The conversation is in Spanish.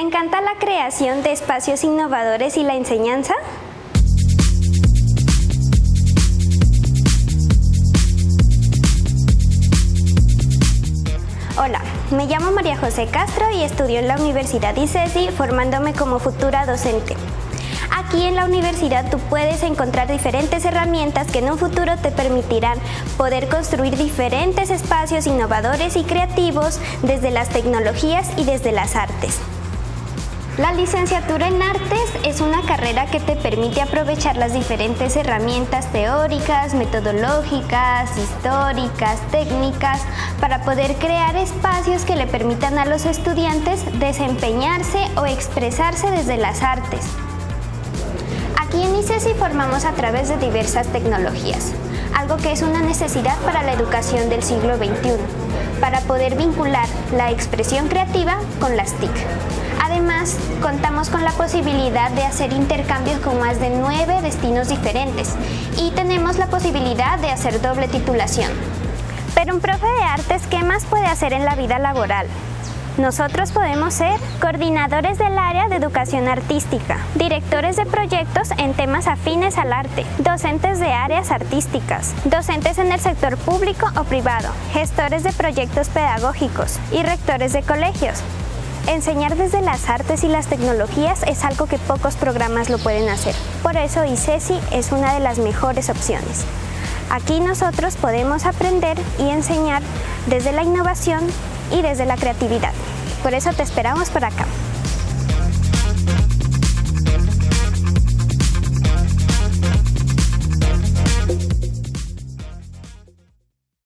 ¿Te encanta la creación de espacios innovadores y la enseñanza? Hola, me llamo María José Castro y estudio en la Universidad ICESI formándome como futura docente. Aquí en la universidad tú puedes encontrar diferentes herramientas que en un futuro te permitirán poder construir diferentes espacios innovadores y creativos desde las tecnologías y desde las artes. La licenciatura en artes es una carrera que te permite aprovechar las diferentes herramientas teóricas, metodológicas, históricas, técnicas, para poder crear espacios que le permitan a los estudiantes desempeñarse o expresarse desde las artes. Aquí en ICESI formamos a través de diversas tecnologías, algo que es una necesidad para la educación del siglo XXI, para poder vincular la expresión creativa con las TIC. Además, contamos con la posibilidad de hacer intercambios con más de nueve destinos diferentes y tenemos la posibilidad de hacer doble titulación. Pero un profe de artes, ¿qué más puede hacer en la vida laboral? Nosotros podemos ser coordinadores del área de educación artística, directores de proyectos en temas afines al arte, docentes de áreas artísticas, docentes en el sector público o privado, gestores de proyectos pedagógicos y rectores de colegios. Enseñar desde las artes y las tecnologías es algo que pocos programas lo pueden hacer. Por eso ICESI es una de las mejores opciones. Aquí nosotros podemos aprender y enseñar desde la innovación y desde la creatividad. Por eso te esperamos por acá.